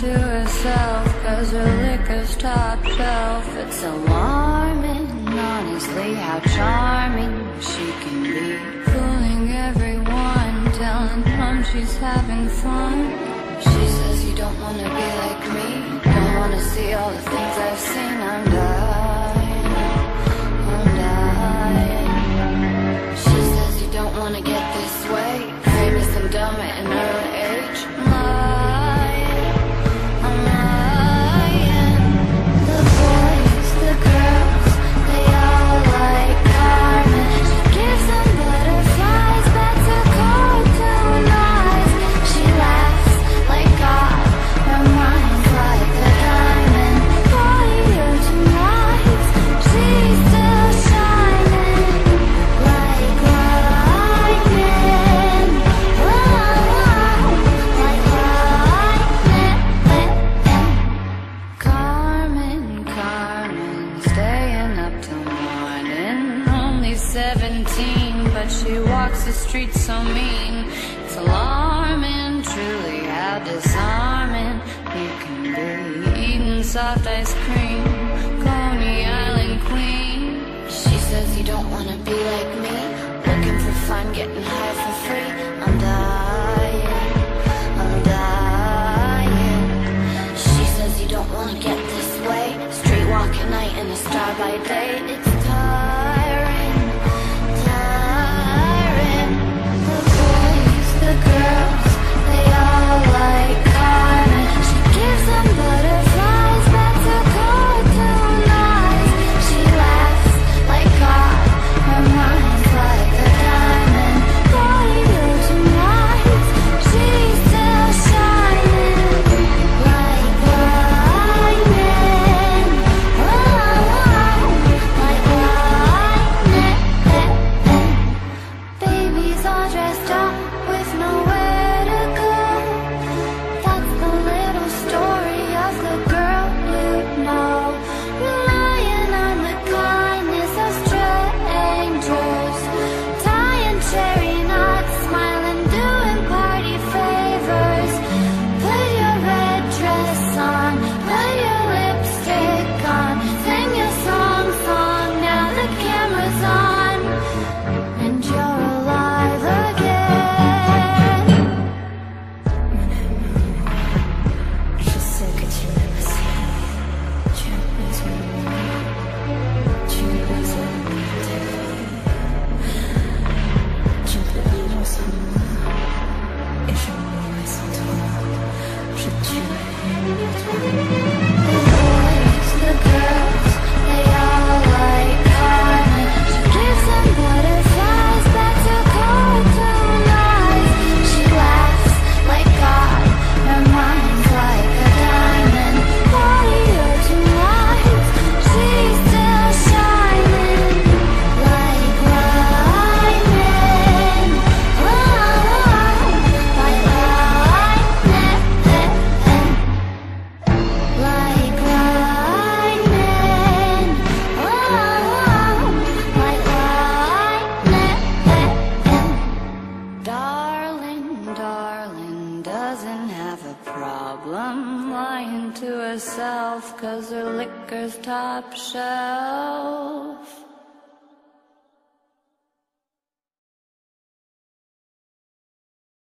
to herself cause her liquor's top shelf. It's alarming, honestly, how charming she can be. Fooling everyone, telling them she's having fun. She says you don't wanna be like me, don't wanna see all the things I've seen. I'm dying, I'm dying. She says you don't wanna get this way, famous and dumb at she walks the streets so mean. It's alarming, truly how disarming you can be. Eating soft ice cream, Coney Island queen. She says you don't wanna be like me, looking for fun, getting high for free. I'm dying, I'm dying. She says you don't wanna get this way. Street walk at night and a star by day. It's Darling, doesn't have a problem lying to herself cause her liquor's top shelf.